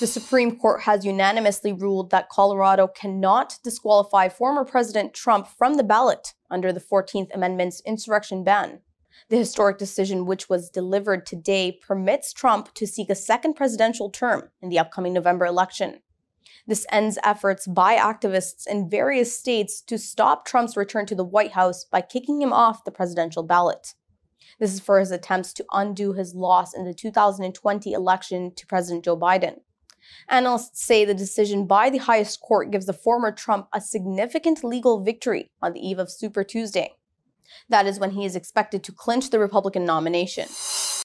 The Supreme Court has unanimously ruled that Colorado cannot disqualify former President Trump from the ballot under the 14th Amendment's insurrection ban. The historic decision, which was delivered today, permits Trump to seek a second presidential term in the upcoming November election. This ends efforts by activists in various states to stop Trump's return to the White House by kicking him off the presidential ballot. This is for his attempts to undo his loss in the 2020 election to President Joe Biden. Analysts say the decision by the highest court gives the former Trump a significant legal victory on the eve of Super Tuesday. That is when he is expected to clinch the Republican nomination.